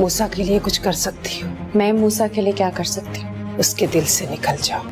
मूसा के लिए कुछ कर सकती हूँ। मैं मूसा के लिए क्या कर सकती हूँ? उसके दिल से निकल जाओ।